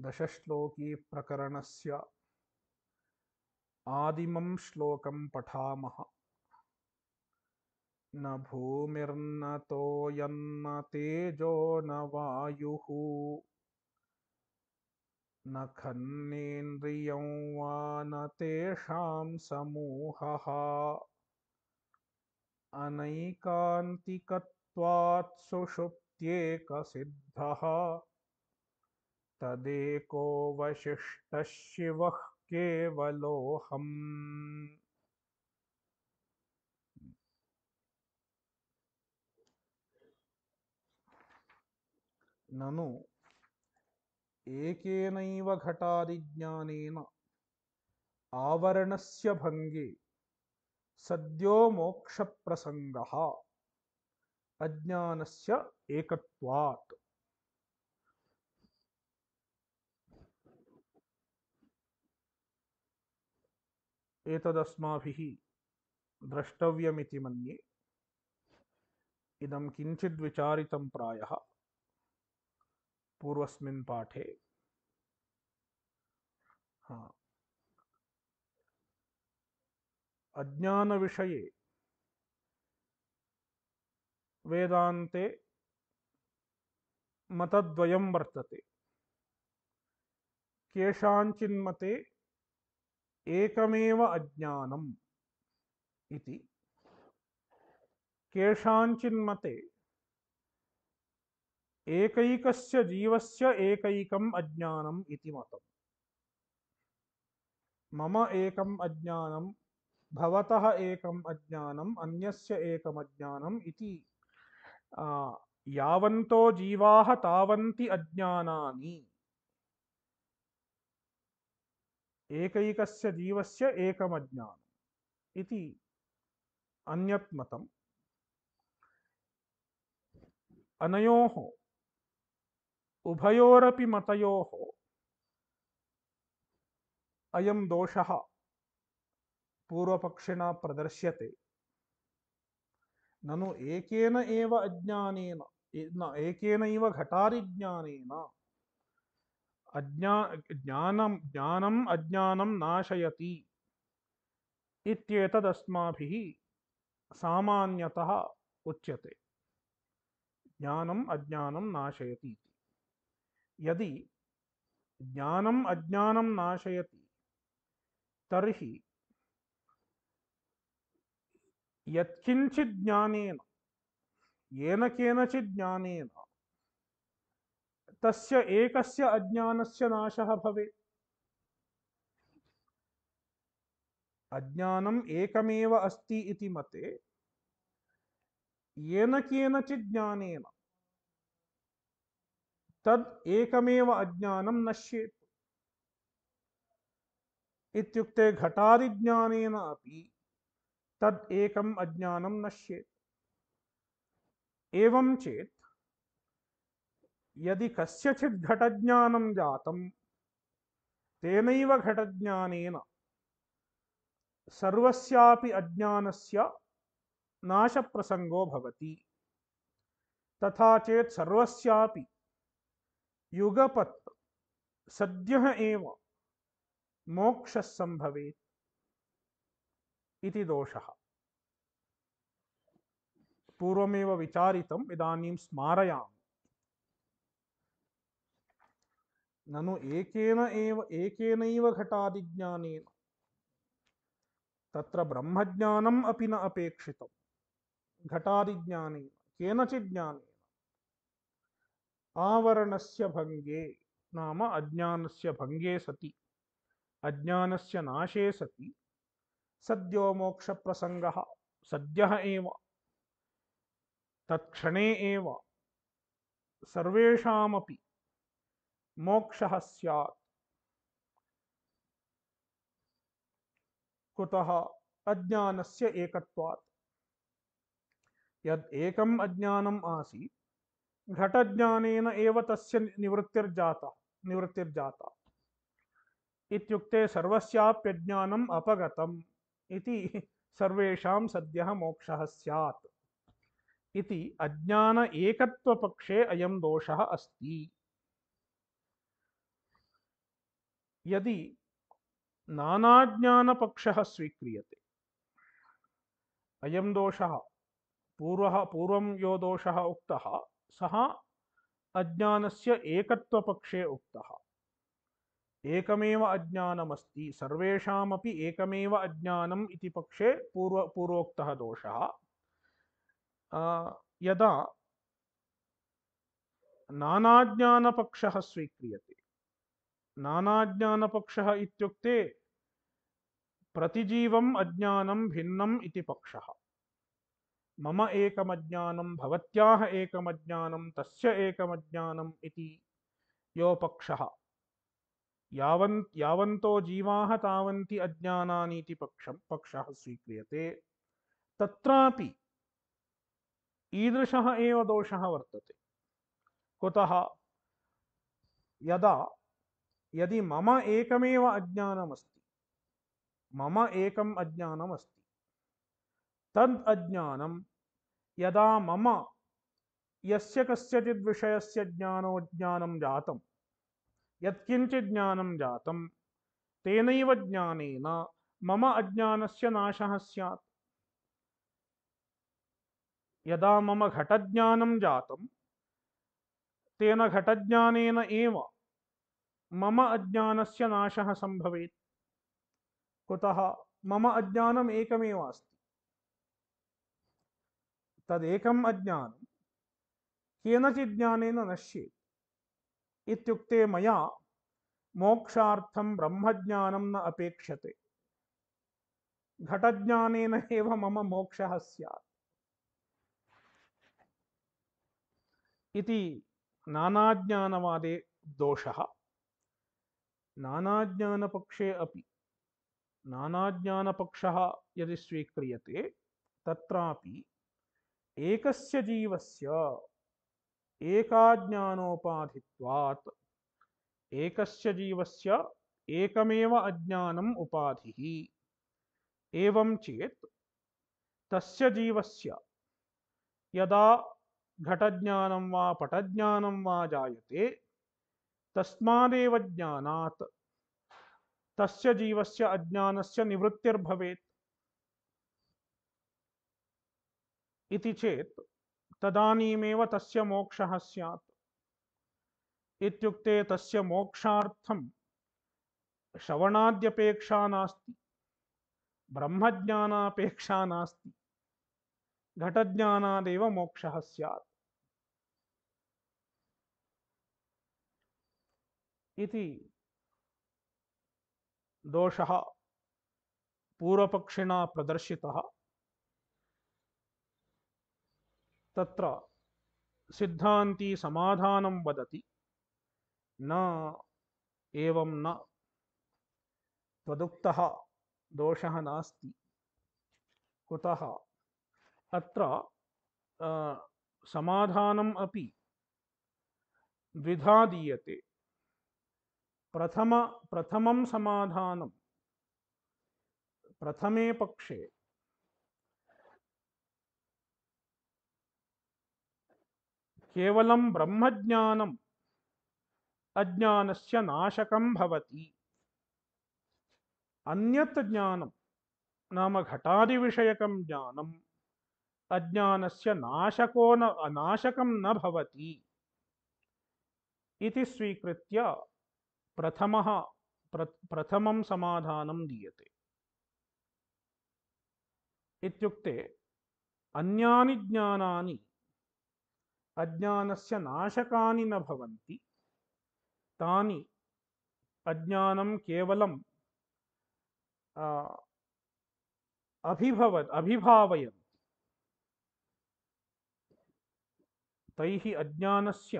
दशश्लोकी प्रकरणस्य आदिमं श्लोकं पठामः। न भूमिर्न तोयन्न तेजो न वायुः, न खन्नेन्द्रियं वा न तेषां समूहः। अनैकान्तिकत्वात् सुषुप्त्येकसिद्धः। तदेको वशिष्ठः शिवः केवलोऽहम्। ननु एकेनैव घटादिज्ञानेन आवरणस्य भङ्गे सद्यो मोक्षप्रसङ्गः अज्ञानस्य एकत्वात्। एतदस्माभिः द्रष्टव्यमिति मन्ये। इदं किञ्चित् विचारितं प्रायः। पूर्वस्मिन् पाठे। हा। अज्ञानविषये वेदान्ते मतद्वयं वर्तते। केषाञ्चिन्मते एकमेव अज्ञानम् इति। केषाञ्चिन्मते एकैकस्य जीवस्य एकैकम् अज्ञानम् इति मतम् मम एकम् अज्ञानं भवतः एकम् अज्ञानम्, अन्यस्य एकम् अज्ञानम् इति यावन्तो जीवाः तावन्ति अज्ञानानि। एकैकस्य जीवस्य एकमज्ञानम् इति अन्यत् मतम् अनयोः, उभयोरपि मतयोः, अयं दोषः पूर्वपक्षिणा प्रदर्श्यते। ननु एकेन एव अज्ञानेन, न, एकेनैव अज्ञा, ज्ञानं नाशयति इत्येतदस्माभिः सामान्यतः उच्यते। ज्ञानम् अज्ञानं नाशयति इति। यदि ज्ञानम् अज्ञानं नाशयति, तर्हि यत्किञ्चित् ज्ञानेन येन केनचित् ज्ञानेन तस्य एकस्य अज्ञानस्य नाशः भवेत्। अज्ञानम् एकमेव अस्ति इति मते, येन केनचित् ज्ञानेन, तद् एकमेव अज्ञानं नश्येत्। इत्युक्ते घटादिज्ञानेन अपि तद् एकम् अज्ञानं नश्येत्। एवं चेत् यदि कस्यचित् घटज्ञानं जातं तेनैव घटज्ञानेन सर्वस्यापि अज्ञानस्य नाशप्रसङ्गो भवति। तथा चेत् युगपत् सद्यः मोक्षः इति दोषः। पूर्वमेव विचारितम्, इदानीं स्मारयामि। ननु एकेन एव, एकेनैव घटादिज्ञानेन। तत्र ब्रह्मज्ञानम् अपि न अपेक्षितं घटादिज्ञानेन, केनचित् ज्ञानेन। आवरणस्य भङ्गे नाम अज्ञानस्य भङ्गे सति। अज्ञानस्य नाशे सति। सद्यो मोक्षप्रसङ्गः सद्यः एव। तत्क्षणे एव। सर्वेषामपि मोक्षः स्यात्। कुतः? अज्ञानस्य एकत्वात्। यद् एकम् अज्ञानम् आसीत्, घटज्ञानेन एव तस्य निवृत्तिर्जाता निवृत्तिर्जाता। इत्युक्ते सर्वस्याप्यज्ञानम् अपगतम् इति सर्वेषां सद्यः मोक्षः स्यात्। इति अज्ञान एकत्वपक्षे अयं दोषः अस्ति। यदि नानाज्ञानपक्षः स्वीक्रियते, अयं दोषः, पूर्वः, पूर्वं यो दोषः उक्तः, सः अज्ञानस्य एकत्वपक्षे उक्तः। एकमेव अज्ञानमस्ति, सर्वेषामपि एकमेव अज्ञानम् इति पक्षे पूर्व, पूर्वोक्तः दोषः। यदा नानाज्ञानपक्षः स्वीक्रियते नानाज्ञानपक्षः प्रतिजीवम् अज्ञानं भिन्नम् इति पक्षः। मम एकमज्ञानं भवत्याः एकमज्ञानं तस्य एकमज्ञानम् इति यो पक्षः। यावन्, यावन्तो जीवाः तावन्ति अज्ञानानि इति पक्षं, पक्षः स्वीक्रियते। तत्रापि ईदृशः एव दोषः वर्तते। कुतः? यदा यदि मम एकमेव अज्ञानमस्ति, मम एकम् अज्ञानमस्ति, तद् अज्ञानं यदा मम यस्य कस्यचित् विषयस्य ज्ञानो ज्ञानं जातं यत्किञ्चित् ज्ञानं जातं तेनैव ज्ञानेन मम अज्ञानस्य नाशः स्यात्। यदा मम घटज्ञानं जातं, तेन घटज्ञानेन एव मम अज्ञानस्य नाशः सम्भवेत् कुतः? मम अज्ञानम् एकमेव अस्ति। तदेकम् अज्ञानं। केनचित् ज्ञानेन नश्येत्। इत्युक्ते मया मोक्षार्थं ब्रह्मज्ञानं न अपेक्षते। घटज्ञानेन एव मम मोक्षः स्यात्। इति दोषः। नानाज्ञानपक्षे अपि। नानाज्ञानपक्षः यदि स्वीक्रियते, तत्रापि एकस्य जीवस्य एकाज्ञानोपाधित्वात् एकस्य जीवस्य एकमेव अज्ञानम् उपाधिः। एवं चेत् तस्य जीवस्य यदा घटज्ञानं वा पटज्ञानं वा जायते तस्मादेव ज्ञानात्। तस्य जीवस्य अज्ञानस्य निवृत्तिर्भवेत्। इति चेत् तदानीमेव तस्य मोक्षः स्यात्। इत्युक्ते तस्य मोक्षार्थं श्रवणाद्यपेक्षा नास्ति, ब्रह्मज्ञानापेक्षा नास्ति, घटज्ञानादेव मोक्षः स्यात्। इति दोषः पूर्वपक्षिणा प्रदर्शितः। तत्र सिद्धान्ती समाधानं वदति। न एवं न त्वदुक्तः दोषः नास्ति। कुतः? अत्र समाधानम् अपि द्विधा दीयते। प्रथम, प्रथमं समाधानं। प्रथमे पक्षे। केवलं ब्रह्मज्ञानम् अज्ञानस्य नाशकं भवति। अन्यत् ज्ञानं, नाम घटादिविषयकं ज्ञानम् अज्ञानस्य नाशको न, नाशकं न भवति। इति स्वीकृत्य प्रथमः प्र, प्रथमं समाधानं दीयते। इत्युक्ते, अन्यानि ज्ञानानि अज्ञानस्य नाशकानि न भवन्ति, तानि अज्ञानं केवलं अभिभव अभिभावयन्ति तैः अज्ञानस्य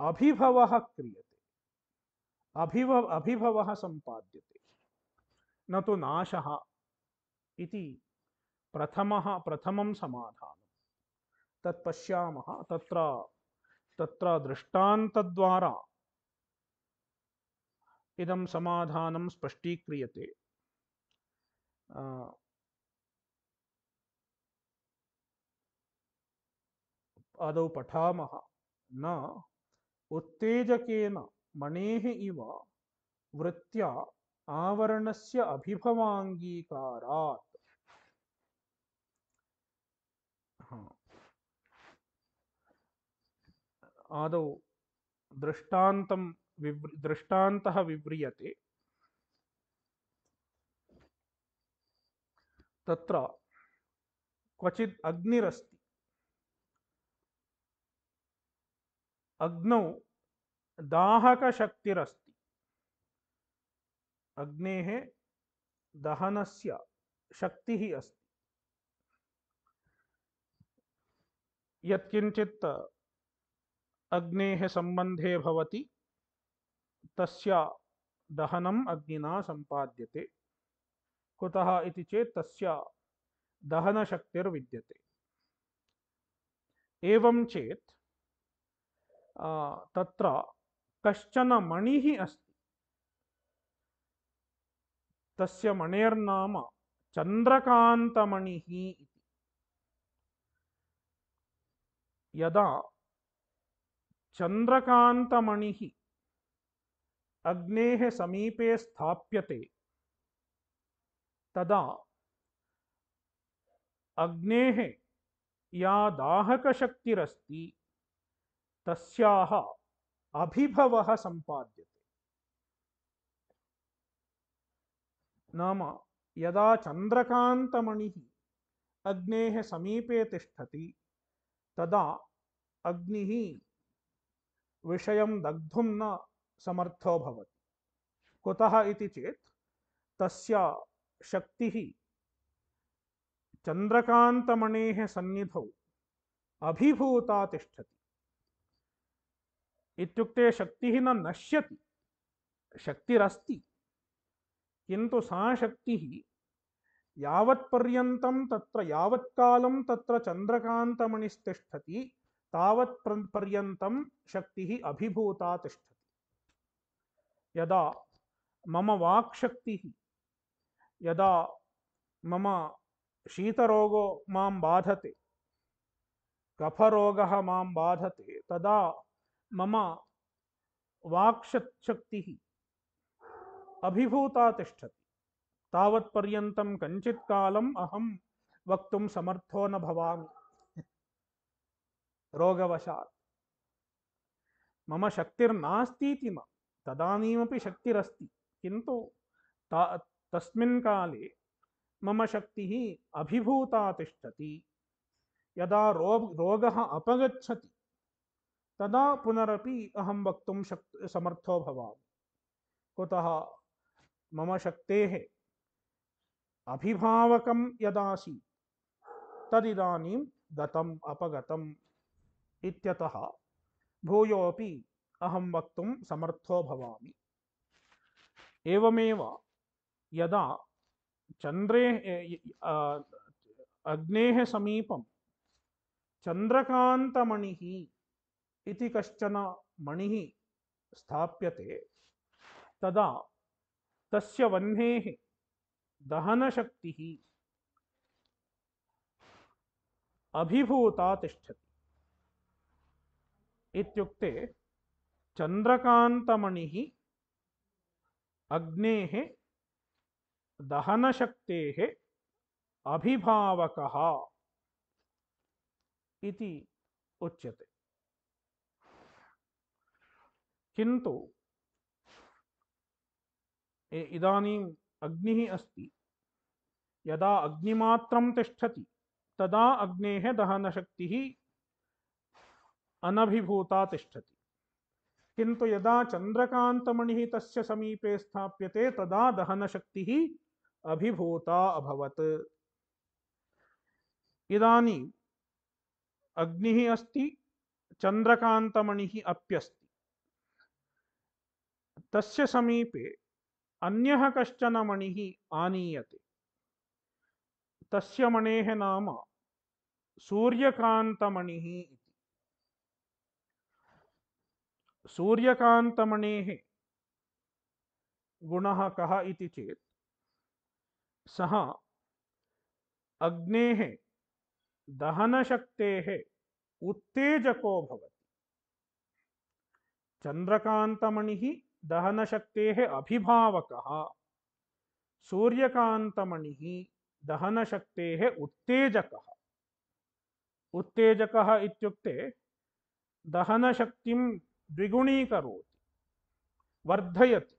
अभिभवः क्रियते। अभिभव अभिभवः सम्पाद्यते। न तु नाशः इति प्रथमः, प्रथमं समाधानं। तत् पश्यामः, तत्र तत्र दृष्टान्तद्वारा इदं समाधानं स्पष्टीक्रियते। आदौ पठामः न, उत्तेजकेन मणेः इव वृत्त्या आवरणस्य अभिभवाङ्गीकारात्। हा। आदौ दृष्टान्तं विव्र, दृष्टान्तः विव्रियते। तत्र क्वचित् अग्निरस्ति। अग्नौ दाहकशक्तिरस्ति। अग्नेः दहनस्य शक्तिः अस्ति। यत्किञ्चित् अग्नेः सम्बन्धे भवति, तस्य दहनम् अग्निना सम्पाद्यते। कुतः इति चेत् तस्य दहनशक्तिर्विद्यते। एवं चेत् तत्र कश्चन मणिः अस्ति। तस्य मणेर्नाम चन्द्रकान्तमणिः यदा चन्द्रकान्तमणिः अग्नेः समीपे स्थाप्यते, तदा अग्नेः या दाहकशक्तिरस्ति, तस्याः अभिभवः सम्पाद्यते। नाम, यदा चन्द्रकान्तमणिः अग्नेः समीपे तिष्ठति, तदा अग्निः विषयं दग्धुं न समर्थो भवति। कुतः इति चेत्, तस्य शक्तिः चन्द्रकान्तमणेः सन्निधौ अभिभूता तिष्ठति। इत्युक्ते शक्तिः न नश्यति, शक्तिरस्ति। किन्तु सा शक्तिः यावत्पर्यन्तं तत्र यावत्कालं तत्र चन्द्रकान्तमणिस्तिष्ठति, तावत् पर्यन्तं शक्तिः अभिभूता तिष्ठति। यदा मम वाक्शक्तिः, यदा मम शीतरोगो माँ बाधते, कफरोगः माँ बाधते, तदा मम वाक्शक्तिः अभिभूता तिष्ठति। तावत्पर्यन्तं कञ्चित् कालम् अहं वक्तुं समर्थो न भवामि। रोगवशात्। मम शक्तिर्नास्तीति न तदानीमपि शक्तिरस्ति। किन्तु ता, तस्मिन् काले मम शक्तिः अभिभूता तिष्ठति। यदा रो, रोगः अपगच्छति तदा पुनरपि अहं वक्तुं समर्थो भवामि। कुतः मम शक्तेः अभिभावकं यदासीत्, तदिदानीं गतम् अपगतम् इत्यतः भूयोपि अहं वक्तुं समर्थो भवामि। एवमेव यदा चन्द्रे अग्नेः समीपं चन्द्रकान्तमणिः इति कश्चन मणिः स्थाप्यते। तदा तस्य वह्नेः दहनशक्तिः अभिभूता तिष्ठति। इत्युक्ते चन्द्रकान्तमणिः अग्नेः दहनशक्तेः अभिभावकः इति उच्यते। किन्तु इदानीम् अग्निः अस्ति। यदा अग्निमात्रं तिष्ठति, तदा अग्नेः दहनशक्तिः अनभिभूता तिष्ठति। किन्तु यदा चन्द्रकान्तमणिः तस्य समीपे स्थाप्यते, तदा दहनशक्तिः अभिभूता अभवत्। इदानीम् अग्निः अस्ति, चन्द्रकान्तमणिः अप्यस्ति तस्य समीपे अन्यः कश्चन मणिः आनीयते। तस्य मणेः नाम सूर्यकान्तमणिः इति। सूर्यकान्तमणेः गुणः कः इति चेत्, सः अग्नेः दहनशक्तेः उत्तेजको भवति। चन्द्रकान्तमणिः दहनशक्तेः अभिभावकः। सूर्यकान्तमणिः दहनशक्तेः उत्तेजकः। उत्तेजकः इत्युक्ते दहनशक्तिं द्विगुणीकरोति, वर्धयति।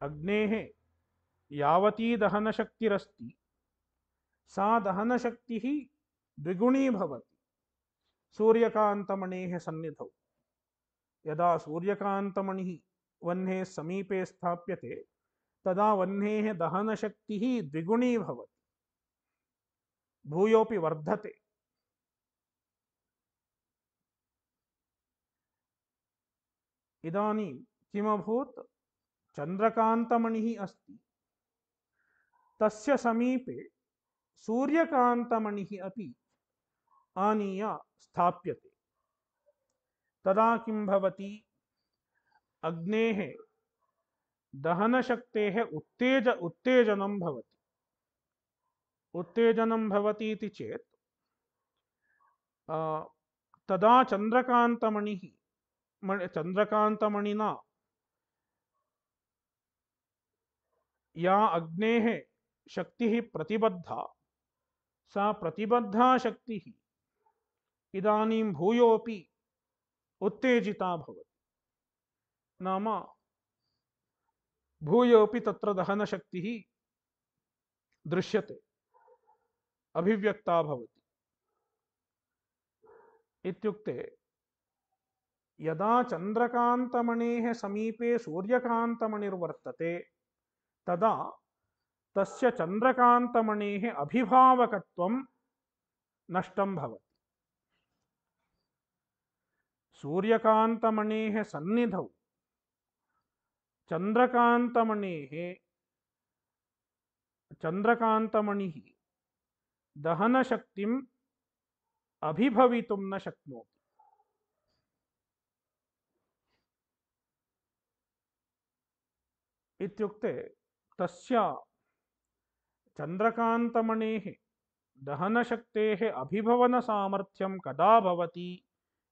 अग्नेः यावती दहनशक्तिरस्ति, सा दहनशक्तिः द्विगुणी भवति सूर्यकान्तमणेः सन्निधौ। यदा सूर्यकान्तमणिः वह्नेः समीपे स्थाप्यते, तदा वह्नेः दहनशक्तिः द्विगुणी भवति। भूयोऽपि वर्धते। इदानीं किमभूत्? चन्द्रकान्तमणिः अस्ति। तस्य समीपे सूर्यकान्तमणिः अपि आनीय स्थाप्यते। तदा किं भवति? अग्नेः दहनशक्तेः उत्तेज, उत्तेजनं भवति। उत्तेजनं भवति इति चेत् तदा चन्द्रकान्तमणिः, मणि, चन्द्रकान्तमणिना या अग्नेः शक्तिः प्रतिबद्धा, सा प्रतिबद्धा शक्तिः इदानीं भूयोऽपि उत्तेजिता भवति। नाम, भूयोऽपि तत्र दहनशक्तिः दृश्यते, अभिव्यक्ता भवति। इत्युक्ते, यदा चन्द्रकान्तमणेः समीपे सूर्यकान्तमणिर्वर्तते, तदा तस्य चन्द्रकान्तमणेः अभिभावकत्वं नष्टं भवति। सूर्यकान्तमणेः सन्निधौ। चन्द्रकान्तमणेः चन्द्रकान्तमणिः दहनशक्तिम् अभिभवितुं न शक्नोति। इत्युक्ते तस्य चन्द्रकान्तमणेः दहनशक्तेः अभिभवनसामर्थ्यं कदा भवति?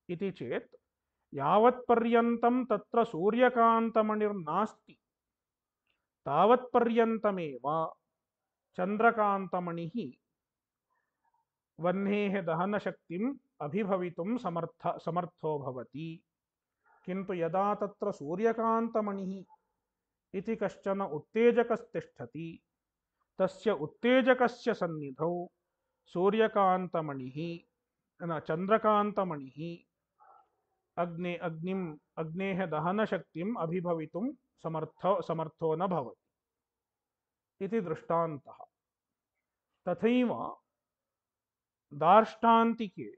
इति चेत् यावत्पर्यन्तं तत्र सूर्यकान्तमणिर्नास्ति। तावत्पर्यन्तमेव चन्द्रकान्तमणिः वह्नेः दहनशक्तिम् अभिभवितुं समर्थ, समर्थो भवति। किन्तु यदा तत्र सूर्यकान्तमणिः इति कश्चन उत्तेजकस्तिष्ठति, तस्य उत्तेजकस्य सन्निधौ सूर्यकान्तमणिः न, चन्द्रकान्तमणिः अग्ने अग्नेः दहनशक्तिम् अभिभवितुं समर्थ समर्थो न इति दृष्टान्तः। तथैव दार्ष्टान्तिके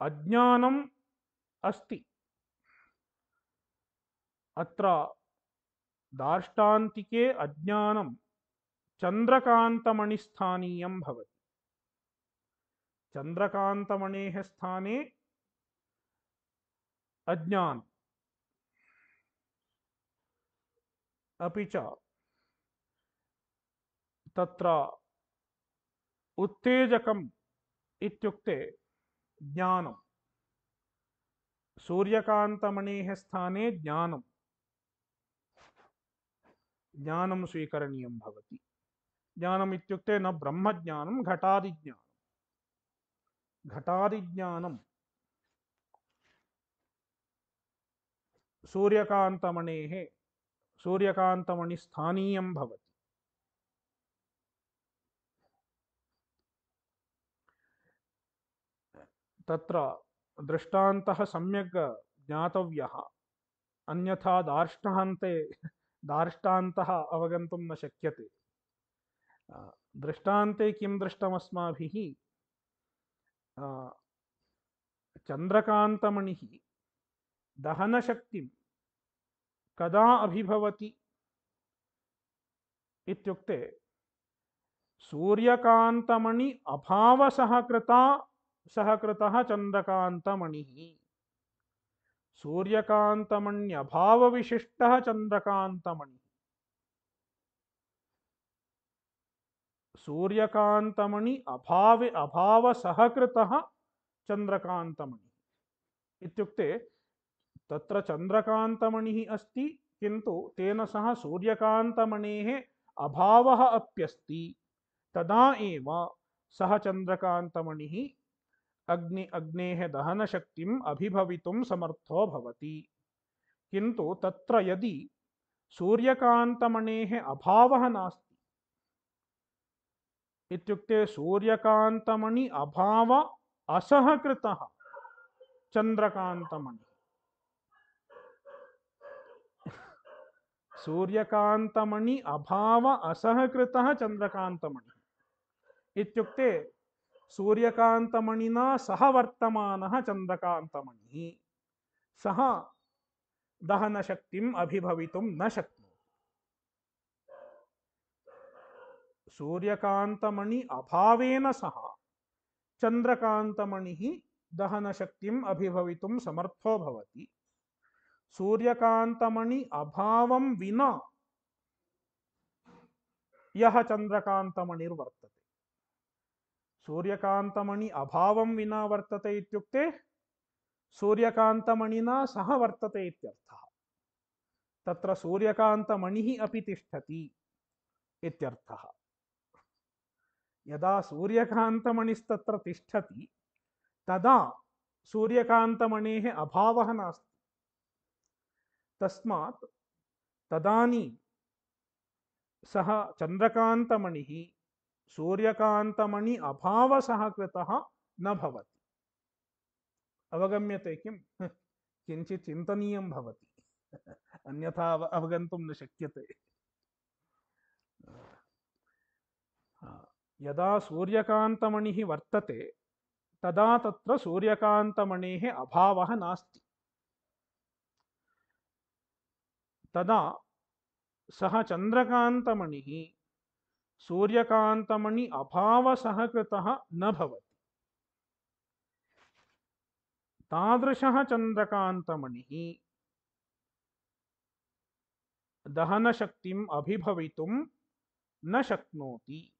अज्ञानम् अस्ति। अत्र दार्ष्टान्तिके अज्ञानं चन्द्रकान्तमणिस्थानीयं भवति। चन्द्रकान्तमणेः स्थाने अज्ञानम् अपि च तत्र उत्तेजकम् इत्युक्ते ज्ञानं सूर्यकान्तमणेः स्थाने ज्ञानं ज्ञानं स्वीकरणीयं भवति। ज्ञानम् इत्युक्ते न ब्रह्मज्ञानं घटादिज्ञानं घटादिज्ञानं सूर्यकान्तमणेः, सूर्यकान्तमणिस्थानीयं भवति। तत्र दृष्टान्तः सम्यक् ज्ञातव्यः, अन्यथा दार्ष्टान्ते, दार्ष्टान्तः अवगन्तुं न शक्यते। दृष्टान्ते किं दृष्टमस्माभिः? चन्द्रकान्तमणिः दहनशक्तिं कदा अभिभवति? इत्युक्ते सूर्यकान्तमणि अभावसहकृता सहकृतः चन्द्रकान्तमणिः। सूर्यकान्तमण्यभावविशिष्टः चन्द्रकान्तमणिः। सूर्यकान्तमणि अभावे अभावसहकृतः चन्द्रकान्तमणिः। इत्युक्ते तत्र चन्द्रकान्तमणिः अस्ति, किन्तु तेन सह सूर्यकान्तमणेः अभावः अप्यस्ति। तदा एव सः चन्द्रकान्तमणिः अग्नि, अग्नेः दहनशक्तिम् अभिभवितुं समर्थो भवति। किन्तु तत्र यदि सूर्यकान्तमणेः अभावः नास्ति इत्युक्ते सूर्यकान्तमणि अभाव असहकृतः चन्द्रकान्तमणि सूर्यकान्तमणि अभाव असहकृतः चन्द्रकान्तमणिः इत्युक्ते सूर्यकान्तमणिना सह वर्तमानः चन्द्रकान्तमणिः सः दहनशक्तिम् अभिभवितुं न शक्नोति। सूर्यकान्तमणि अभावेन सह चन्द्रकान्तमणिः दहनशक्तिम् अभिभवितुं समर्थो भवति। सूर्यकान्तमणि अभावं विना यः चन्द्रकान्तमणिर्वर्तते। सूर्यकान्तमणि अभावं विना वर्तते इत्युक्ते सूर्यकान्तमणिना सह वर्तते इत्यर्थः। तत्र सूर्यकान्तमणिः अपि तिष्ठति इत्यर्थः। यदा सूर्यकान्तमणिस्तत्र तिष्ठति तदा सूर्यकान्तमणेः अभावः नास्ति। तस्मात् तदानीं सः चन्द्रकान्तमणिः सूर्यकान्तमणि अभावसः कृतः न भवति। अवगम्यते किञ्चित् चिन्तनीयं भवति। अन्यथा अव अवगन्तुं न शक्यते। यदा सूर्यकान्तमणिः वर्तते तदा तत्र सूर्यकान्तमणेः अभावः नास्ति। तदा सः चन्द्रकान्तमणिः सूर्यकान्तमणि अभावसहकृतः न भवति। तादृशः चन्द्रकान्तमणिः दहनशक्तिम् अभिभवितुं न शक्नोति।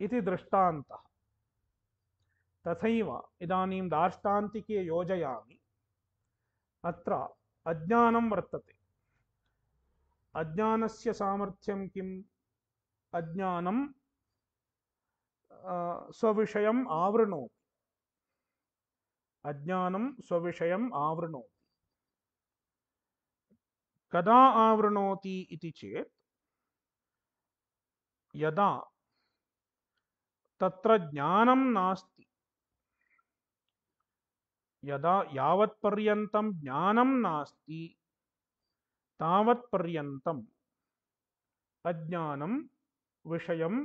इति दृष्टान्तः। तथैव इदानीं दार्ष्टान्तिके योजयामि अत्र अज्ञानं वर्तते अज्ञानस्य सामर्थ्यं किम् अज्ञानं स्वविषयम् आवृणोति अज्ञानं स्वविषयम् आवृणोति कदा आवृणोति इति चेत् यदा तत्र ज्ञानं नास्ति यदा यावत्पर्यन्तं ज्ञानं नास्ति तावत्पर्यन्तम् अज्ञानं विषयम्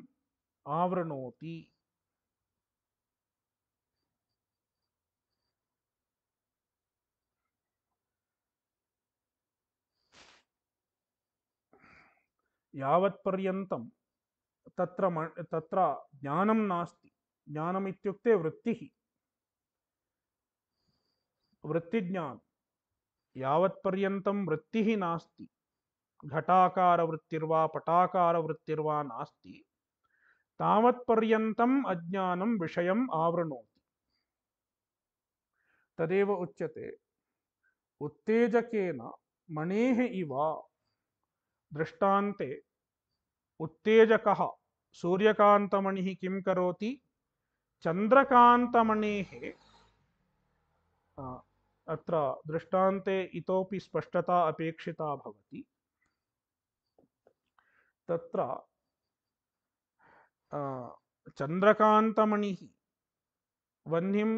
आवृणोति यावत्पर्यन्तं तत्र म तत्र ज्ञानं नास्ति ज्ञानमित्युक्ते वृत्तिः वृत्तिज्ञानं। वृत्तिः नास्ति। घटाकारवृत्तिर्वा पटाकारवृत्तिर्वा नास्ति। तावत्पर्यन्तम् अज्ञानं विषयम् आवृणोति। तदेव उच्यते। उत्तेजकेन मणेः इव दृष्टान्ते उत्तेजकः सूर्यकान्तमणिः किं करोति? चन्द्रकान्तमणेः अत्र दृष्टान्ते इतोपि स्पष्टता अपेक्षिता भवति। तत्र चन्द्रकान्तमणिः वह्निं,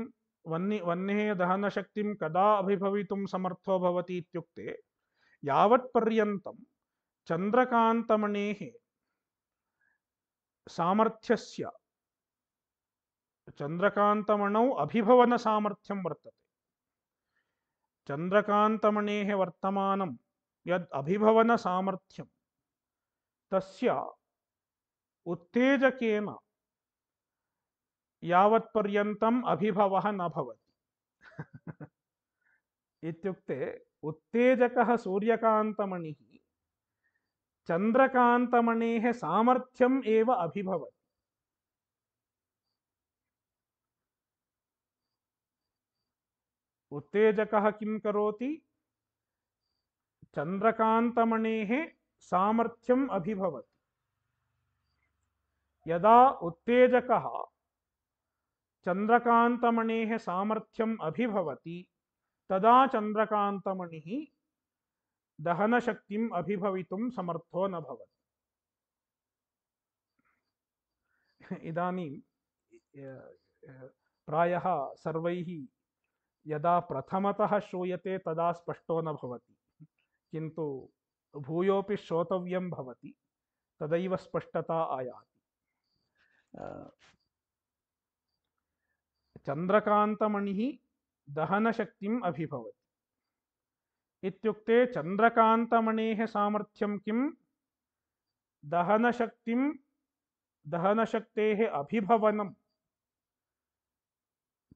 वह्नि, वह्नेः दहनशक्तिं कदा अभिभवितुं समर्थो भवति इत्युक्ते, यावत्पर्यन्तं चन्द्रकान्तमणेः सामर्थ्यस्य, चन्द्रकान्तमणौ अभिभवनसामर्थ्यं वर्तते। चन्द्रकान्तमणेः वर्तमानं यद् अभिभवनसामर्थ्यं तस्य यावत्पर्यन्तम् अभिभवः इत्युक्ते उत्तेजकः सूर्यकान्तमणिः चन्द्रकान्तमणेः सामर्थ्यम् अभिभवति। उत्तेजकः किं करोति? चन्द्रकान्तमणेः सामर्थ्यम् अभिभवति। यदा उत्तेजकः चन्द्रकान्तमणेः सामर्थ्यम् अभिभवति, तदा चन्द्रकान्तमणिः दहनशक्तिम् अभिभवितुं समर्थो न भवति। इदानीं प्रायः सर्वैः यदा प्रथमतः श्रूयते तदा स्पष्टो न भवति। किन्तु भूयोपि श्रोतव्यं भवति, तदैव स्पष्टता आयाति। चन्द्रकान्तमणिः दहनशक्तिम् अभिभवति। इत्युक्ते चन्द्रकान्तमणेः सामर्थ्यं किं दहनशक्तिं दहनशक्तेः अभिभवनं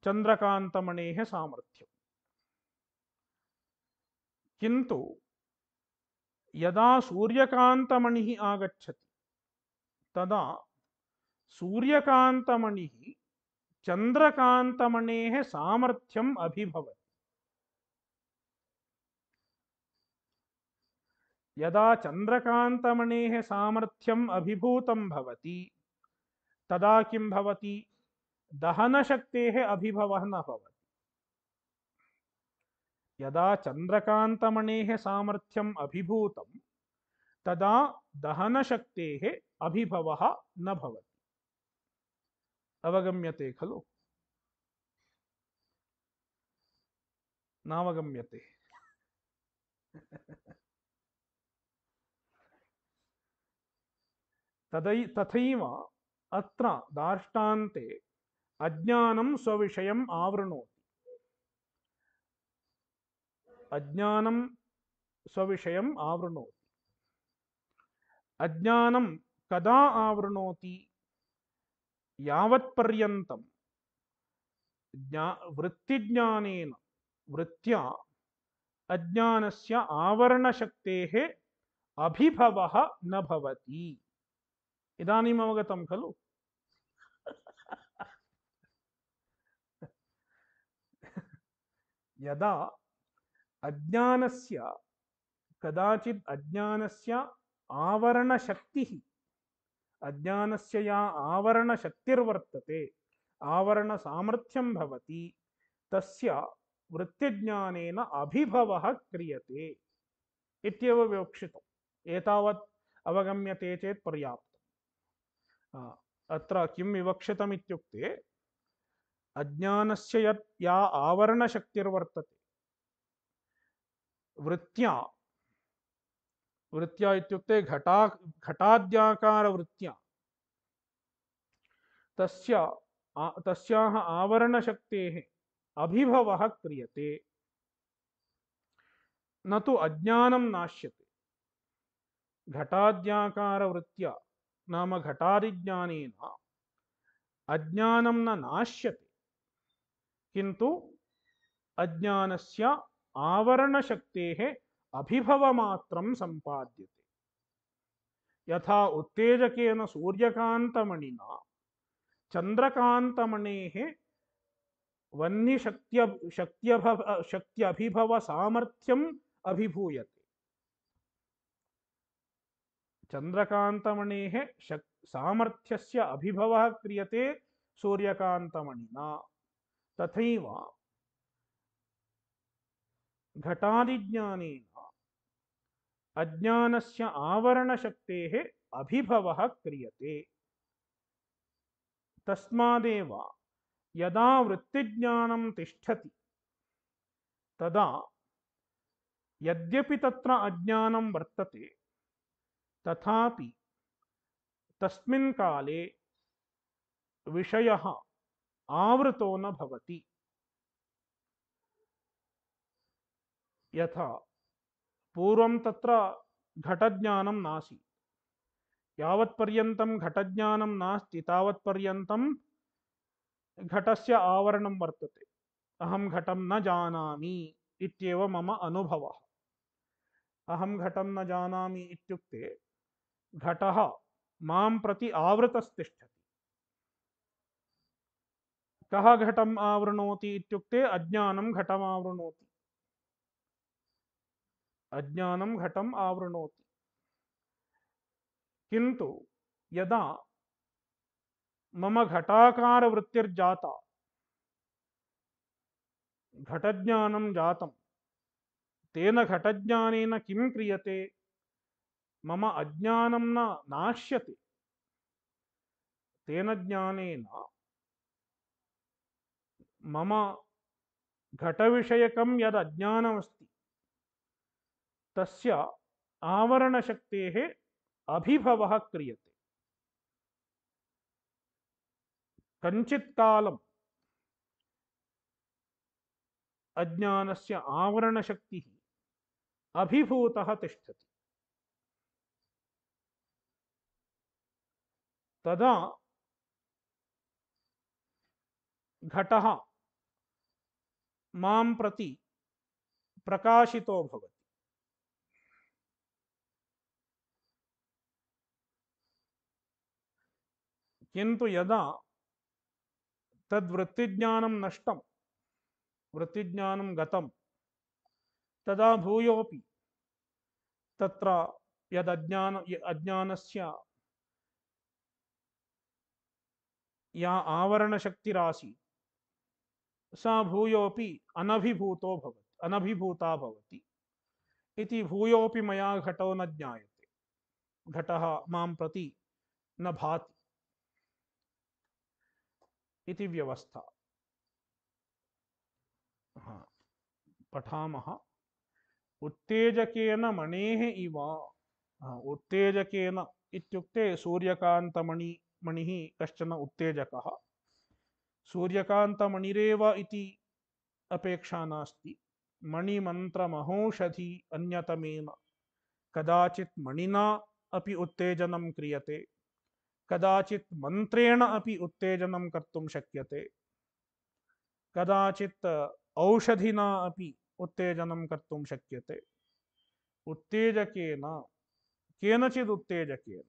चन्द्रकान्तमणेः सामर्थ्यम्। किन्तु यदा सूर्यकान्तमणिः आगच्छति, तदा सूर्यकान्तमणिः चन्द्रकान्तमणेः सामर्थ्यम् अभिभवति। यदा चन्द्रकान्तमणेः सामर्थ्यम् अभिभूतं भवति, तदा किं भवति? दहनशक्तेः अभिभवः न यदा चन्द्रकान्तमणेः सामर्थ्यम् अभिभूतं, तदा दहनशक्तेः अभिभवः न भवति। अवगम्यते खलु? नावगम्यते। तदै, तथैव अत्र दार्ष्टान्ते अज्ञानं स्वविषयम् आवृणोति अज्ञानं स्वविषयम् आवृणोति अज्ञानं कदा आवृणोति यावत्पर्यन्तं ज्ञा वृत्तिज्ञानेन वृत्त्या अज्ञानस्य आवरणशक्तेः अभिभवः न भवति इदानीम् अवगतं यदा अज्ञानस्य कदाचित् अज्ञानस्य आवरणशक्तिः, अज्ञानस्य या आवरणशक्तिर्वर्तते, आवरणसामर्थ्यं भवति, तस्य वृत्तिज्ञानेन अभिभवः क्रियते इत्येव विवक्षितम्। एतावत् अवगम्यते चेत् पर्याप्तम्। अत्र किं विवक्षितम् इत्युक्ते अज्ञानस्य यत् या आवरणशक्तिर्वर्तते। वृत्त्या। वृत्त्या इत्युक्ते घटा, घटाद्याकारवृत्त्या। तस्य तस्याः आवरणशक्तेः अभिभवः क्रियते। न तु अज्ञानं नाश्यते। घटाद्याकारवृत्त्या नाम घटादिज्ञानेन अज्ञानं न नाश्यते। किन्तु अज्ञानस्य आवरणशक्तेः अभिभवमात्रं सम्पाद्यते। यथा उत्तेजकेन सूर्यकान्तमणिना चन्द्रकान्तमणेः वह्निशक्त्य, शक्त्यभ, शक्त्यभिभवसामर्थ्यम् अभिभूयते। चन्द्रकान्तमणेः शक्, सामर्थ्यस्य अभिभवः क्रियते सूर्यकान्तमणिना। तथैव घटादिज्ञानेन अज्ञानस्य आवरणशक्तेः अभिभवः क्रियते। तस्मादेव यदा वृत्तिज्ञानं तिष्ठति, तदा यद्यपि तत्र अज्ञानं वर्तते, तथापि तस्मिन् काले विषयः आवृतो न भवति। यथा, पूर्वं तत्र घटज्ञानं नासीत्। यावत्पर्यन्तं घटज्ञानं नास्ति, तावत्पर्यन्तं घटस्य आवरणं वर्तते। अहं घटं न जानामि इत्येव मम अनुभवः। अहं घटं न जानामि इत्युक्ते, घटः माँ प्रति आवृतस्तिष्ठति। कः घटम् आवृणोति अज्ञानं घटम् आवृणोति। अज्ञानं घटम् आवृणोति। किन्तु यदा मम घटाकारवृत्तिर्जाता, घटज्ञानं जातं, तेन घटज्ञानेन किं क्रियते? मम अज्ञानं न नाश्यते। तेन ज्ञानेन मम घटविषयकं यद् अज्ञानमस्ति, तस्य आवरणशक्तेः अभिभवः क्रियते। कञ्चित् कालम् अज्ञानस्य आवरणशक्तिः अभिभूतः तदा घटः माँ प्रति प्रकाशितो भवति। किन्तु यदा तद्वृत्तिज्ञानं नष्टं, वृत्तिज्ञानं गतं, तदा भूयोपि तत्र यदज्ञान अज्ञानस्य या आवरणशक्तिरासीत् सा भूयोपि अनभिभूतो भवति अनभिभूता भवति। इति भूयोपि मया घटो न ज्ञायते घटः माँ प्रति न भाति। इति व्यवस्था। हाँ, पठामः। उत्तेजकेन मणेः इव उत्तेजकेन इत्युक्ते सूर्यकान्तमणि मणिः कश्चन उत्तेजकः। सूर्यकान्तमणिरेव इति अपेक्षा नास्ति। मणिमन्त्रमहौषधि अन्यतमेन। कदाचित् मणिना अपि उत्तेजनं क्रियते। कदाचित् मन्त्रेण अपि उत्तेजनं कर्तुं शक्यते। कदाचित् औषधिना अपि उत्तेजनं कर्तुं शक्यते। उत्तेजकेन केनचित् उत्तेजकेन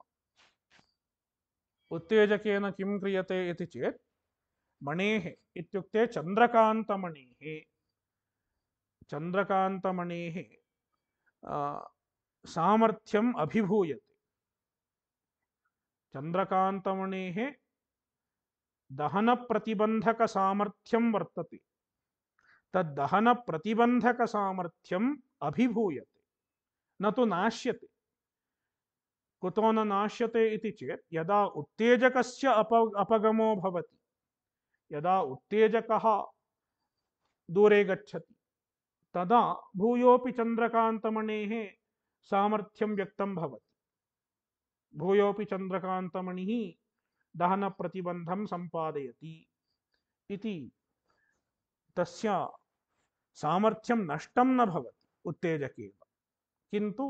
उत्तेजकेन किं क्रियते इति चेत् मणेः इत्युक्ते चन्द्रकान्तमणेः चन्द्रकान्तमणेः सामर्थ्यम् अभिभूयते। चन्द्रकान्तमणेः दहनप्रतिबन्धकसामर्थ्यं वर्तते। तद्दहनप्रतिबन्धकसामर्थ्यम् अभिभूयते। न तु नाश्यते। कुतो न नाश्यते इति चेत् यदा उत्तेजकस्य अप अपगमो भवति यदा उत्तेजकः दूरे गच्छति, तदा भूयोपि चन्द्रकान्तमणेः सामर्थ्यं व्यक्तं भवति। भूयोपि चन्द्रकान्तमणिः दहनप्रतिबन्धं सम्पादयति इति तस्य सामर्थ्यं नष्टं न भवति उत्तेजकेन किन्तु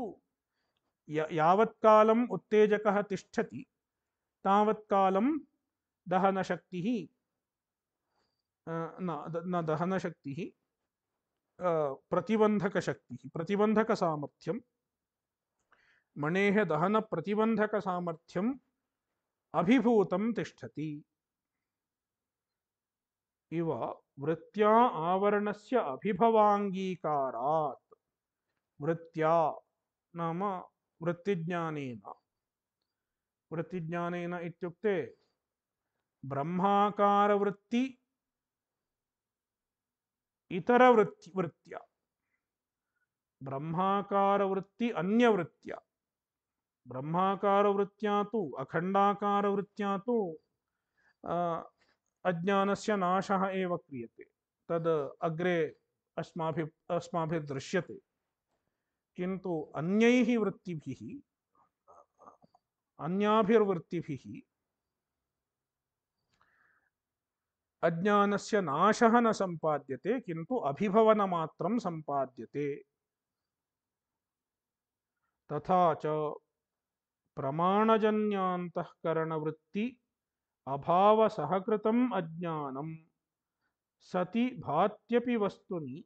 यावत्कालम् उत्तेजकः तिष्ठति तावत्कालं दहनशक्तिः न दहनशक्तिः प्रतिबन्धकशक्तिः प्रतिबन्धकसामर्थ्यं मणेः दहनप्रतिबन्धकसामर्थ्यम् अभिभूतं तिष्ठति। इव वृत्त्या आवरणस्य अभिभवाङ्गीकारात्। वृत्त्या नाम वृत्तिज्ञानेन। वृत्तिज्ञानेन इत्युक्ते ब्रह्माकारवृत्ति इतरवृत्ति वृत्त्या ब्रह्माकारवृत्ति अन्यवृत्त्या। ब्रह्माकारवृत्त्या तु, अखण्डाकारवृत्त्या तु अज्ञानस्य नाशः एव क्रियते। तद् अग्रे अस्माभिः, अस्माभिर्दृश्यते। किन्तु अन्यैः वृत्तिभिः, अन्याभिर्वृत्तिभिः अज्ञानस्य नाशः न सम्पाद्यते, किन्तु अभिभवनमात्रं सम्पाद्यते। तथा च प्रमाणजन्यान्तःकरणवृत्ति अभावसहकृतम् अज्ञानं सति भात्यपि वस्तुनि,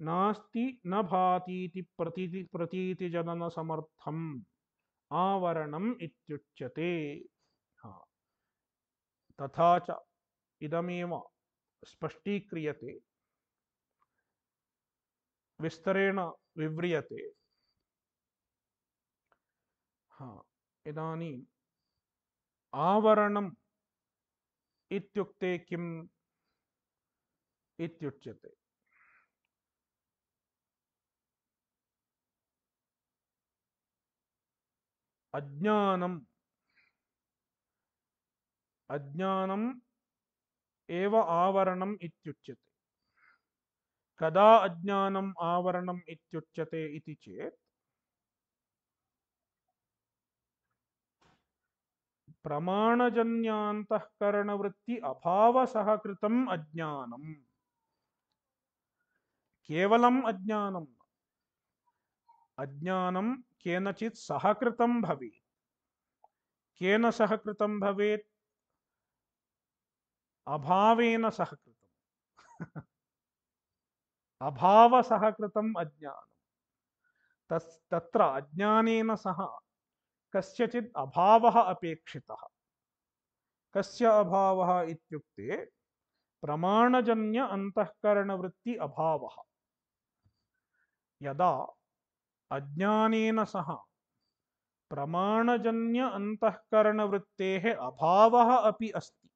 नास्ति न भातीति प्रतीति, प्रतीतिजननसमर्थम् आवरणम् इत्युच्यते। तथा च इदमेव स्पष्टीक्रियते। विस्तरेण विव्रियते। हा इदानीम् आवरणम् इत्युक्ते किम्? इत्युच्यते। अज्ञानम्। अज्ञानम् एव आवरणम् इत्युच्यते कदा अज्ञानम् आवरणम् इत्युच्यते इति चेत् प्रमाणजन्यान्तःकरणवृत्ति अभावसहकृतम् अज्ञानम् केवलम् अज्ञानम् अज्ञानं केनचित् सहकृतं भवेत् केन सहकृतं भवेत् अभावेन सहकृतम्। अभावसहकृतम् अज्ञानं तस्, तत्र अज्ञानेन सह कस्यचित् अभावः अपेक्षितः। कस्य अभावः इत्युक्ते प्रमाणजन्य अन्तःकरणवृत्ति अभावः। यदा अज्ञानेन सह प्रमाणजन्य अन्तःकरणवृत्तेः अभावः अपि अस्ति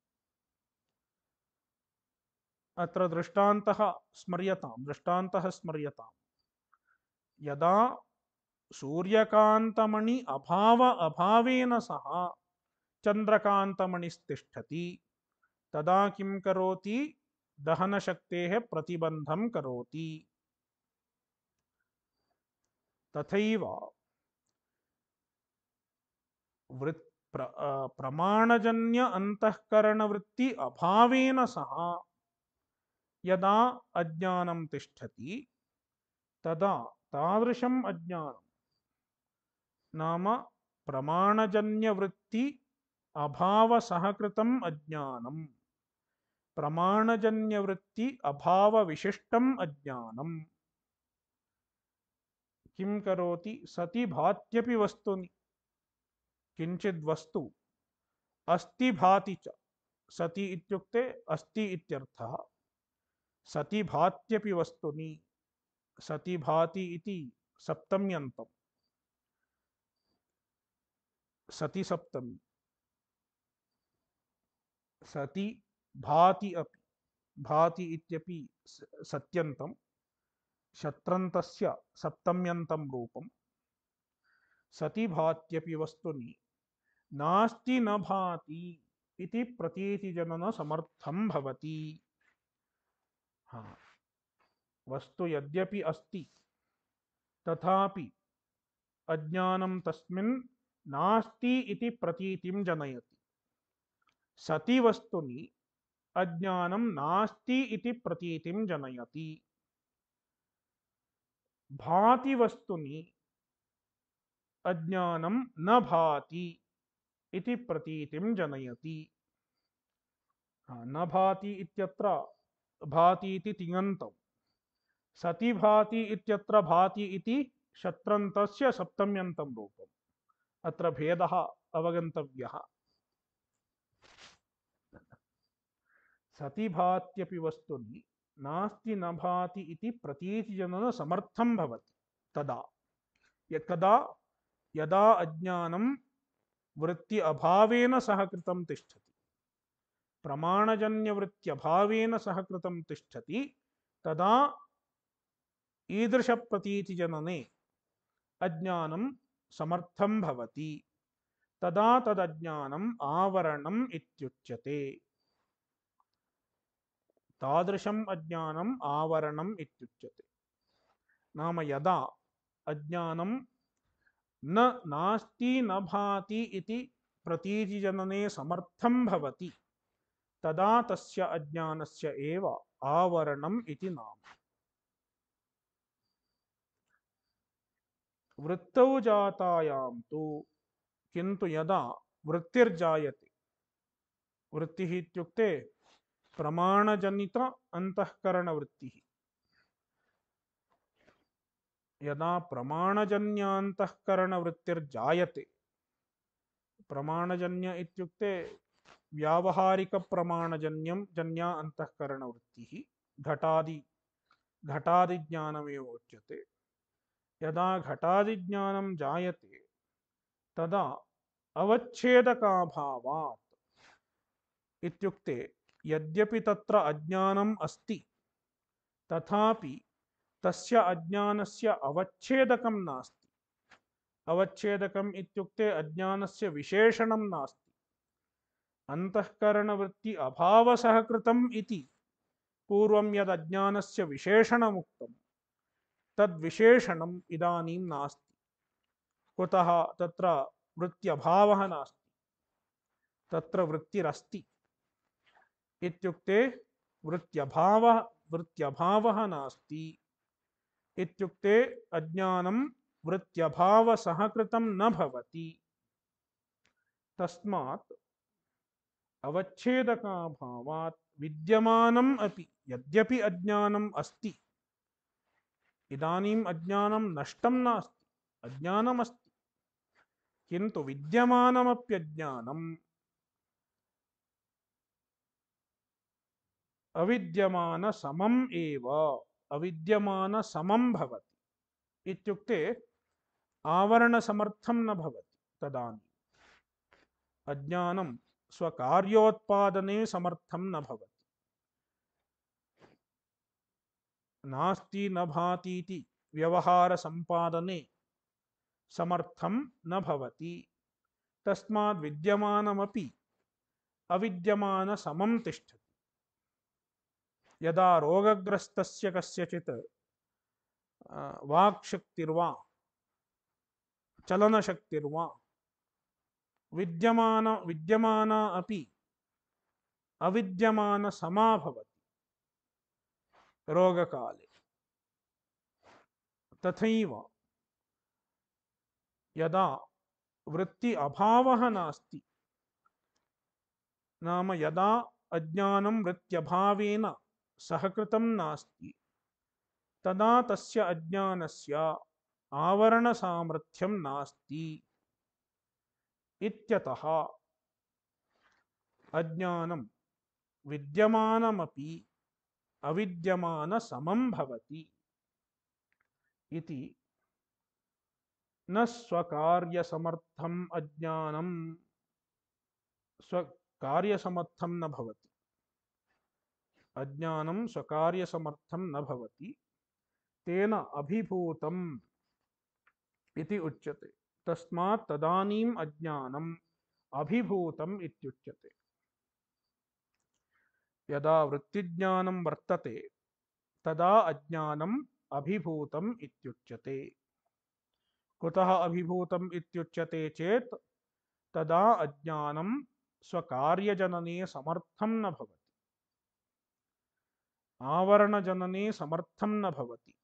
अत्र दृष्टान्तः स्मर्यतां दृष्टान्तः स्मर्यताम्। यदा सूर्यकान्तमणि अभाव, अभावेन सह चन्द्रकान्तमणिस्तिष्ठति तदा किं करोति? दहनशक्तेः प्रतिबन्धं करोति। तथैव वृत् प्र प्रमाणजन्य अन्तःकरणवृत्ति अभावेन सह यदा अज्ञानं तिष्ठति, तदा तादृशम् अज्ञानं। नाम प्रमाणजन्यवृत्ति अभावसहकृतम् अज्ञानम्। प्रमाणजन्यवृत्ति अभावविशिष्टम् अज्ञानम्। किं करोति? सति भात्यपि वस्तुनि। किञ्चित् वस्तु अस्ति भाति च। सति इत्युक्ते अस्ति इत्यर्थः। सति भात्यपि वस्तुनि सति भाति इति सप्तम्यन्तम्। सति सप्तमी सति भाति अपि, भाति इत्यपि सत्यन्तं। शत्रन्तस्य सप्तम्यन्तं रूपं सति भात्यपि वस्तुनि नास्ति न भाति इति प्रतीतिजननसमर्थं भवति। हा। वस्तु यद्यपि अस्ति, तथापि अज्ञानं तस्मिन् नास्ति इति प्रतीतिं जनयति। सति वस्तुनि अज्ञानं नास्ति इति प्रतीतिं जनयति। भाति वस्तुनि अज्ञानं न भाति इति प्रतीतिं जनयति। न भाति इत्यत्र भाति इति तिङन्तं। सति भाति इत्यत्र भाति इति शत्रन्तस्य सप्तम्यन्तं रूपम्। अत्र भेदः अवगन्तव्यः। सति भात्यपि वस्तुनि नास्ति न भाति इति प्रतीतिजननसमर्थं भवति। तदा। कदा यदा अज्ञानं वृत्ति अभावेन सहकृतं तिष्ठति। प्रमाणजन्यवृत्त्यभावेन सहकृतं तिष्ठति, तदा ईदृशप्रतीतिजनने अज्ञानं समर्थं भवति। तदा तदज्ञानम् आवरणम् इत्युच्यते। तादृशम् अज्ञानम् आवरणम् इत्युच्यते। नाम यदा अज्ञानं न नास्ति न भाति इति प्रतीतिजनने समर्थं भवति तदा तस्य अज्ञानस्य एव आवरणम् इति नाम। वृत्तौ जातायां तु किन्तु यदा वृत्तिर्जायते, वृत्तिः इत्युक्ते प्रमाणजनित अंतःकरणवृत्तिः यदा प्रमाणजन्यान्तःकरणवृत्तिर्जायते, प्रमाणजन्य इत्युक्ते व्यावहारिकप्रमाणजन्यं जन्या अन्तःकरणवृत्तिः घटादि, घटादिज्ञानमेव उच्यते। यदा घटादिज्ञानं जायते, तदा अवच्छेदकाभावात्। इत्युक्ते यद्यपि तत्र अज्ञानम् अस्ति, तथापि तस्य अज्ञानस्य अवच्छेदकं नास्ति। अवच्छेदकम् इत्युक्ते अज्ञानस्य विशेषणं नास्ति। अन्तःकरणवृत्ति अभावसहकृतम् इति पूर्वं यद् अज्ञानस्य विशेषणमुक्तं तद्विशेषणम् इदानीं नास्ति कुतः तत्र वृत्त्यभावः नास्ति तत्र वृत्तिरस्ति इत्युक्ते वृत्त्यभावः वृत्त्यभावः नास्ति इत्युक्ते अज्ञानं वृत्त्यभावसहकृतं न भवति तस्मात् अवच्छेदकाभावात् विद्यमानम् अपि, यद्यपि अज्ञानम् अस्ति। इदानीम् अज्ञानं नष्टं नास्ति, अज्ञानमस्ति। किन्तु विद्यमानमप्यज्ञानम्, अविद्यमानसमम् एव, अविद्यमानसमं भवति। इत्युक्ते आवरणसमर्थं न भवति तदानीम्। अज्ञानं स्वकार्योत्पादने समर्थं न भवति। नास्ति न भातीति व्यवहारसम्पादने समर्थं न भवति। तस्माद् विद्यमानमपि अविद्यमानसमं तिष्ठति। यदा रोगग्रस्तस्य कस्यचित् वाक्शक्तिर्वा चलनशक्तिर्वा विद्यमान, विद्यमाना अपि अविद्यमानसमा भवति। रोगकाले। तथैव यदा वृत्ति अभावः नास्ति, नाम यदा अज्ञानं वृत्त्यभावेन सहकृतं नास्ति, तदा तस्य अज्ञानस्य आवरणसामर्थ्यं नास्ति। इत्यतः अज्ञानं विद्यमानमपि अविद्यमानसमं भवति इति न स्वकार्यसमर्थम् अज्ञानं स्वकार्यसमर्थं न भवति। अज्ञानं स्वकार्यसमर्थं न भवति, तेन अभिभूतम् इति उच्यते। तस्मात् तदानीम् अज्ञानम् अभिभूतम् इत्युच्यते। यदा वृत्तिज्ञानं वर्तते, तदा अज्ञानम् अभिभूतम् इत्युच्यते। कुतः अभिभूतम् इत्युच्यते चेत्, तदा अज्ञानं स्वकार्यजनने समर्थं न भवति। आवरणजनने न भवति।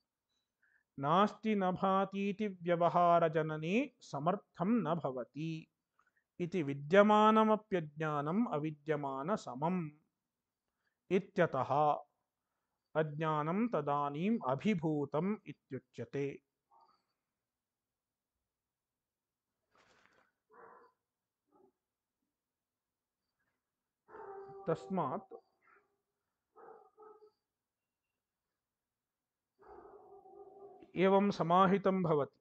नास्ति न भातीति व्यवहारजनने समर्थं न भवति इति विद्यमानमप्यज्ञानम् अविद्यमानसमम् इत्यतः अज्ञानं तदानीम् अभिभूतम् इत्युच्यते। तस्मात् एवं समाहितं भवति।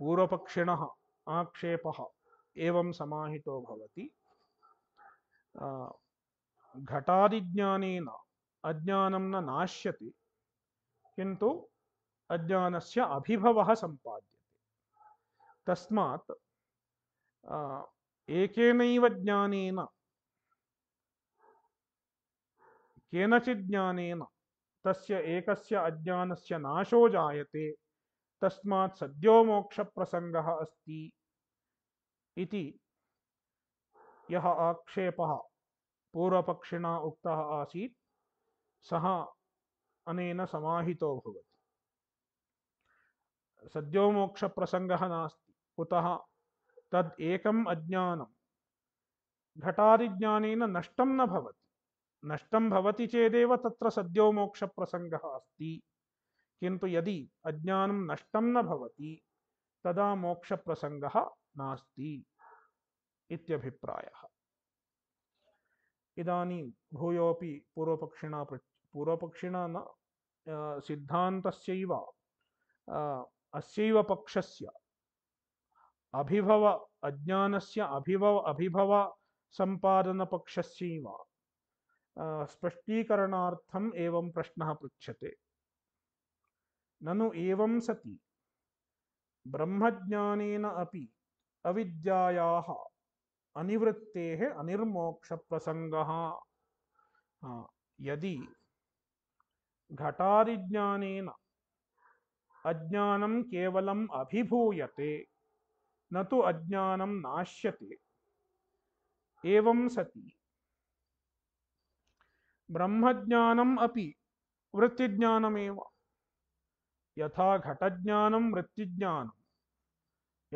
पूर्वपक्षिणः आक्षेपः एवं समाहितो भवति। घटादिज्ञानेन अज्ञानं न नाश्यति, किन्तु अज्ञानस्य अभिभवः सम्पाद्यते। तस्मात् एकेनैव ज्ञानेन केनचित् ज्ञानेन तस्य एकस्य अज्ञानस्य नाशो जायते। तस्मात् सद्यो मोक्षप्रसङ्गः अस्ति इति यः आक्षेपः पूर्वपक्षिणा उक्तः आसीत्, सः अनेन समाहितो भवति। सद्यो मोक्षप्रसङ्गः नास्ति। कुतः? तद् एकम् अज्ञानं घटादिज्ञानेन नष्टं न भवति। नष्टं भवति चेदेव तत्र सद्यो मोक्षप्रसङ्गः अस्ति। किन्तु यदि अज्ञानं नष्टं न भवति तदा मोक्षप्रसङ्गः नास्ति इत्यभिप्रायः। इदानीं भूयोपि पूर्वपक्षिणा पूर्वपक्षिणा न अ, सिद्धान्तस्यैव अ, अस्यैव पक्षस्य अभिभव अज्ञानस्य अभिभव अभिभव सम्पादनपक्षस्यैव स्पष्टीकरणार्थम् एवं प्रश्नः पृच्छ्यते ननु एवं सति। ब्रह्मज्ञानेन अपि अविद्यायाः अनिवृत्तेः अनिर्मोक्षप्रसङ्गः। यदि घटादिज्ञानेन अज्ञानं केवलम् अभिभूयते, न तु अज्ञानं नाश्यते। एवं सति। ब्रह्मज्ञानम् अपि वृत्तिज्ञानमेव। यथा घटज्ञानं वृत्तिज्ञानं।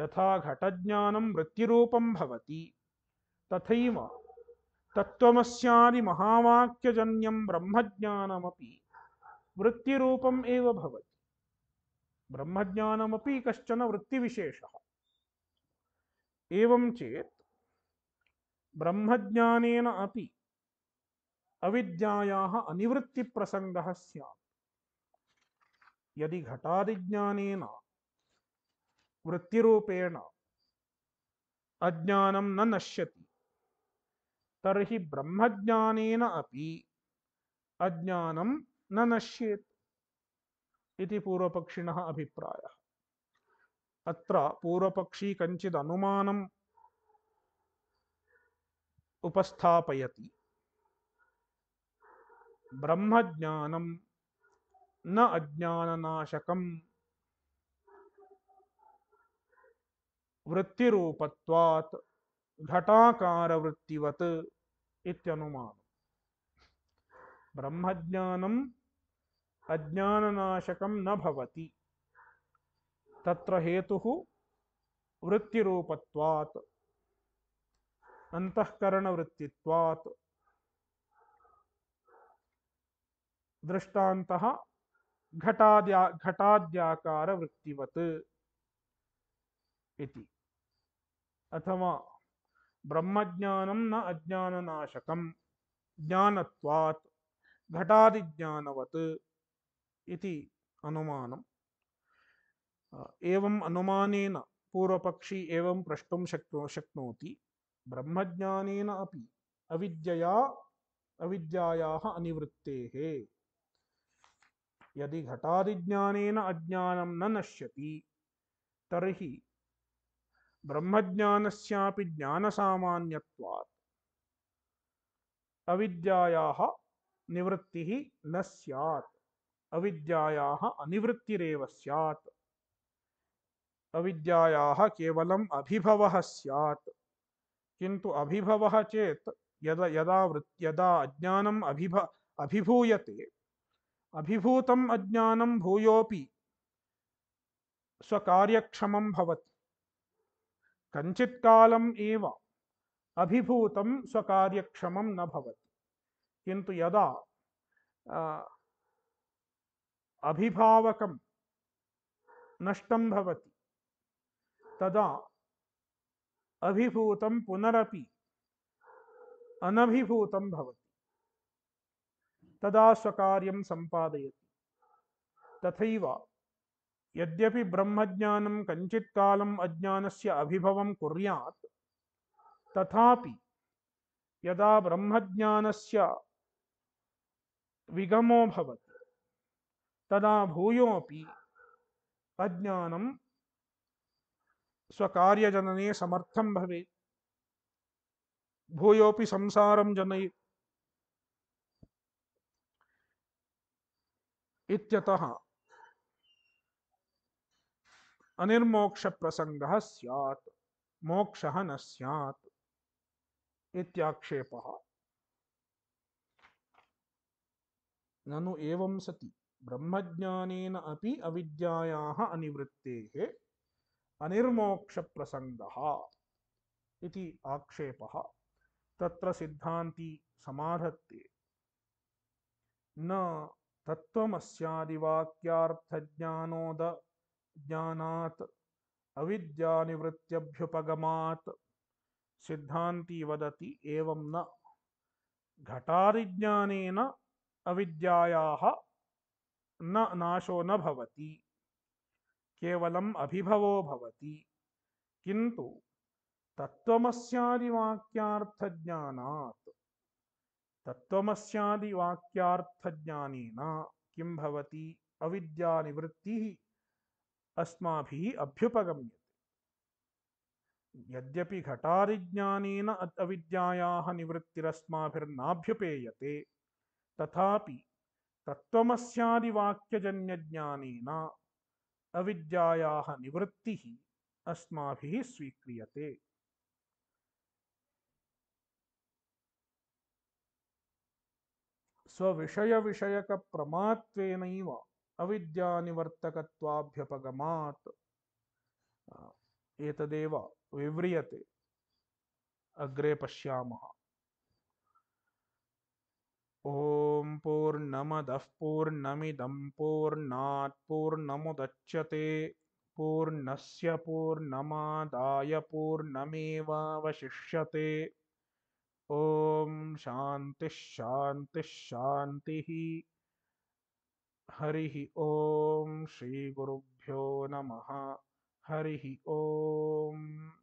यथा घटज्ञानं वृत्तिरूपं भवति। तथैव तत्त्वमस्यादिमहावाक्यजन्यं ब्रह्मज्ञानमपि वृत्तिरूपम् एव भवति। ब्रह्मज्ञानमपि कश्चन वृत्तिविशेषः। अपि अविद्यायाः अनिवृत्तिप्रसङ्गः स्यात्। यदि घटादिज्ञानेन, वृत्तिरूपेण अज्ञानं न नश्यति, तर्हि ब्रह्मज्ञानेन अपि अज्ञानं न नश्येत् इति पूर्वपक्षिणः अभिप्रायः। अत्र पूर्वपक्षी उपस्थापयति। ब्रह्मज्ञानं न अज्ञाननाशकम् वृत्तिरूपत्वात् घटाकारवृत्तिवत् इत्यनुमानम्। ब्रह्मज्ञानम् अज्ञाननाशकं न भवति। तत्र हेतुः वृत्तिरूपत्वात् अन्तःकरणवृत्तित्वात् दृष्टान्तः घटाद्या घटाद्याकारवृत्तिवत् इति। अथवा, ब्रह्मज्ञानं न अज्ञाननाशकं ज्ञानत्वात् घटादिज्ञानवत् इति अनुमानम्। एवम् अनुमानेन पूर्वपक्षी एवं प्रष्टुं शक्नो, शक्नोति। ब्रह्मज्ञानेन अपि अविद्यया, अविद्यायाः अनिवृत्तेः। यदि घटादिज्ञानेन अज्ञानं न नश्यति, तर्हि ब्रह्मज्ञानस्यापि ज्ञानसामान्यत्वात्। अविद्यायाः निवृत्तिः न स्यात्। अविद्यायाः अनिवृत्तिरेव स्यात्। अविद्यायाः केवलम् अभिभवः स्यात्। किन्तु अभिभवः चेत् यदा यदा वृत्, यदा अज्ञानम् अभिभ, अभिभूयते अभिभूतम् अज्ञानं भूयोऽपि स्वकार्यक्षमं भवति। कञ्चित् कालम् एव अभिभूतं स्वकार्यक्षमं न भवति। किन्तु यदा अभिभावकं नष्टं भवति, तदा अभिभूतं पुनरपि अनभिभूतं भवति। तदा स्वकार्यं सम्पादयति तथैव यद्यपि ब्रह्मज्ञानं कञ्चित् कालम् अज्ञानस्य अभिभवं कुर्यात्, तथापि यदा ब्रह्मज्ञानस्य विगमो भवति, तदा भूयोऽपि अज्ञानं स्वकार्यजनने समर्थं भवेत्। भूयोऽपि संसारं जनयेत्। इत्यतः अनिर्मोक्षप्रसङ्गः स्यात्, मोक्ष न स्यात् इत्याक्षेपः। ननु एवं सति। ब्रह्मज्ञानेन अपि अविद्यायाः अनिवृत्तेः अनिर्मोक्षप्रसङ्गः इति आक्षेपः। तत्र सिद्धान्ती समाधत्ते। न तत्त्वमस्यादिवाक्यार्थज्ञानोद ज्ञानात् अविद्यानिवृत्त्यभ्युपगमात् सिद्धान्ती वदति एवं न घटादिज्ञानेन अविद्यायाः न नाशो न भवति केवलम् अभिभवो भवति किन्तु तत्त्वमस्यादिवाक्यार्थज्ञानात् तत्त्वमस्यादिवाक्यार्थज्ञानेन किं भवति? अविद्यानिवृत्तिः अस्माभिः अभ्युपगम्यते। यद्यपि घटादिज्ञानेन अविद्यायाः निवृत्तिरस्माभिर्नाभ्युपेयते, तथापि तत्त्वमस्यादिवाक्यजन्यज्ञानेन अविद्यायाः निवृत्तिः अस्माभिः स्वीक्रियते। स्वविषयविषयकप्रमात्वेनैव अविद्यानिवर्तकत्वाभ्युपगमात्। अ, एतदेव विव्रियते। अग्रे पश्यामः। ॐ पूर्णमदः पूर्णमिदं पूर्णात् पूर्णमुदच्यते। पूर्णस्य पूर्णमादाय पूर्णमेवावशिष्यते। ॐ ही हरि ही ओम श्री गुरुभ्यो नमः। हरिः ॐ।